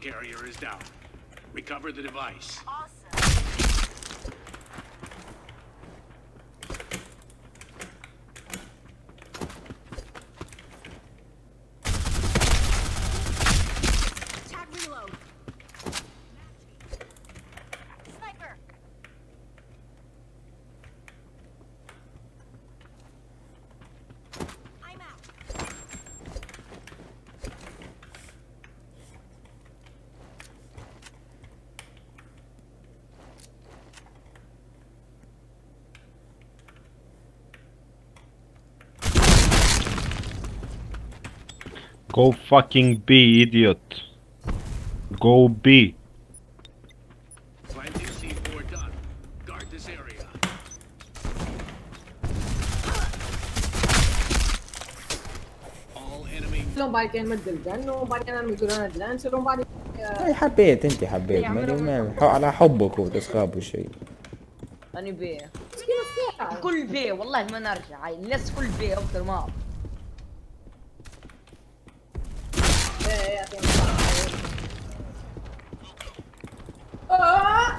carrier is down. Recover the device. Tag Go fucking B, idiot. Go B. Planting C4 done. Guard this area. All enemy لهم بعد كان مد الجن وبعدين لانسر وبعدين اي حبيت انت حبيت ما على حبك وتسخاب وشيء أنا بي كل بي والله ما نرجع هاي الناس كل بي افضل ما آه،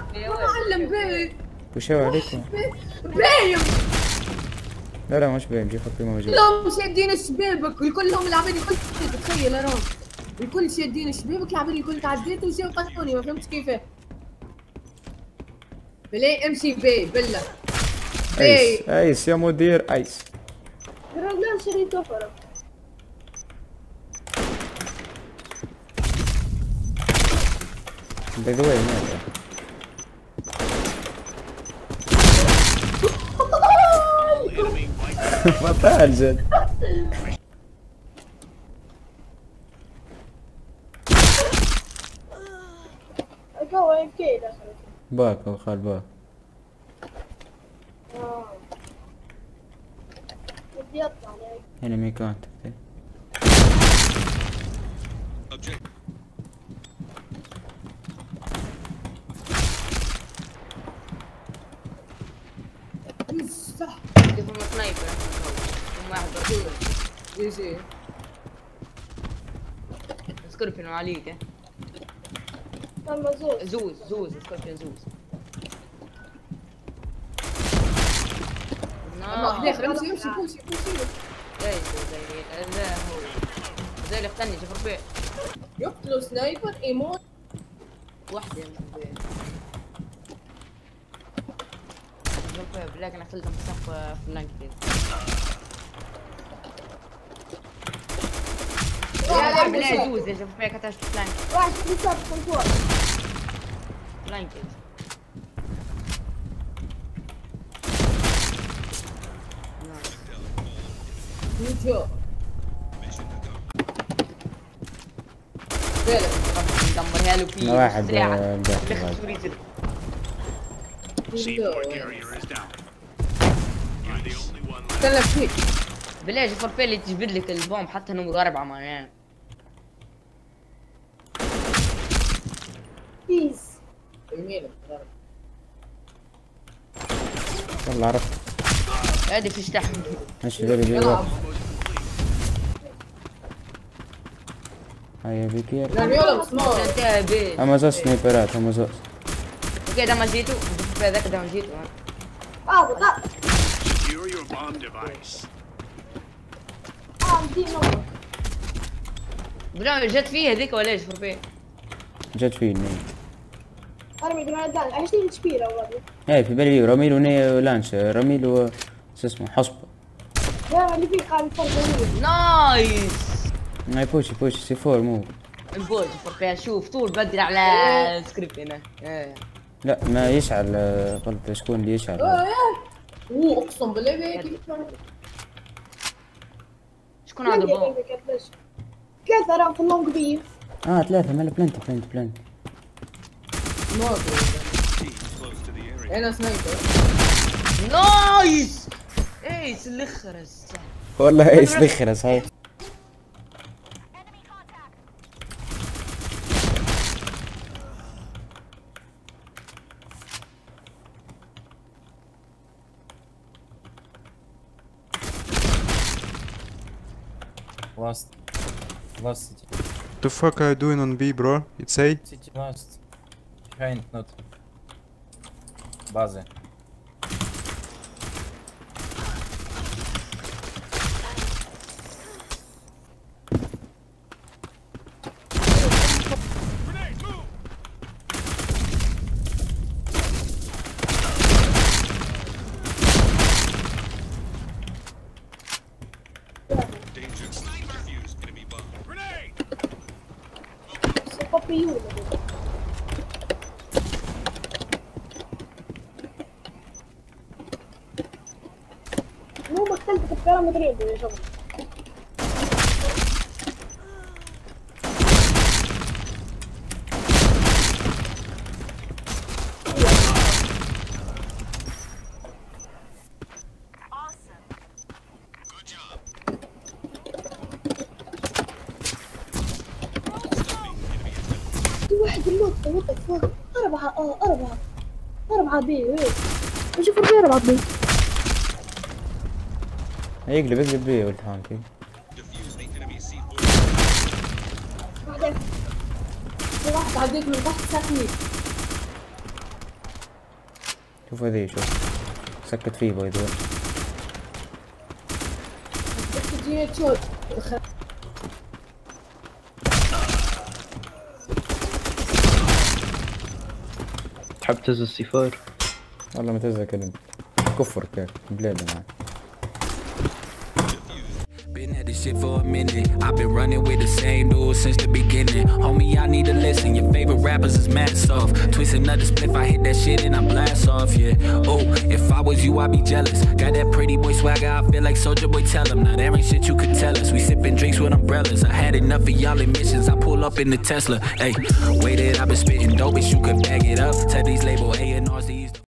وشو عليكم بايم لا لا مش باين جيب خطي موجود كلهم شادين شبابك وكلهم لاعبين الكل تخيل رام الكل شادين شبابك لاعبين الكل تعديت وجاو قتلوني ما فهمتش كيفاه بلاي امشي بي بالله بي ايس ايس يا مدير ايس لا شريت كفر enemy white ما فعل جد جو كده باك أو خال باك بدي يطلع عليك انمي كانت صح. كيف هم سنايبر هم واحد جي جي سكوربيون عليك. زوز. زوز زوز سكوربيون زوز. اخر امشي امشي بوشي زي زي لا هو. زي اللي اختني جفر بيه يقتلوا سنايبر ايموت واحدة يمكن بيه بلاك أنا خليتهم بصف فلان كتير لا بلا زوز يا جفر بيه كتاش فلان واحد في من فوق فلان كتير نيتشو بالك ندمرها له أنا واحد، سريعة. استنى فيك بالله بيه اللي تجبد لك البوم حتى انه مغارب عمان بيس يمينك والله عرفت. هذه فيش تحت ماشي يلعب بيوقف هيا بكير لم يلعب سمول انتهى بيت أمازوس سنايبرات أمازوس. أوكي ده ما جيتو ذاك ده ما جيتو آه بقى Secure your bomb device. آه بدي نمر بلا جت فيه هذيك ولا إيش جفر بيه جت فيني ارمي جرانادان عشرين اتش بي لو هاي في بالي رميل وني لانش رميل و شو اسمه حصبة يا اللي فيه قال نايس هاي بوشي بوشي سي فور مو نقول جفر بيه شوف طول بدري على سكريبت هنا إيه. لا ما يشعل قلت شكون اللي يشعل. أوه أقسم بالله شكون هذا البوم ثلاثة رام في اللونج بي. آه ثلاثة مال بلانت بلانت بلانت. أنا سنايبر. نايس! ايس اللي خرس؟ والله إيش ذخر صحيح Last. Last city. The fuck are you doing on B, bro? It's A? City most. Behind, not. Bazę. приема. Ну, бахтан, ты как-то рано требуешь, اللوت وات فاك أربعة آه أربعة. أربعة بي وين نشوف البي أربعة بي. يقلب يقلب بيه ولد هانكي. Diffuse the enemy C4. واحدة في واحد عديك من تحت سكني شوف هذي شوف سكت فيه باي ذا تحب تهز السيفار والله متزك انت كفر كيف؟ بليد معك Been at this shit for a minute. I've been running with the same dude since the beginning. Homie, I need to listen. Your favorite rappers is mad soft. Twist another spliff, I hit that shit and I blast off, yeah. Oh, if I was you, I'd be jealous. Got that pretty boy swagger, I feel like Soldier Boy tell him. Now there ain't shit you could tell us. We sipping drinks with umbrellas. I had enough of y'all admissions. I pull up in the Tesla. Hey, that I've been spitting dope, bitch, you could bag it up. Tell these label A and R's the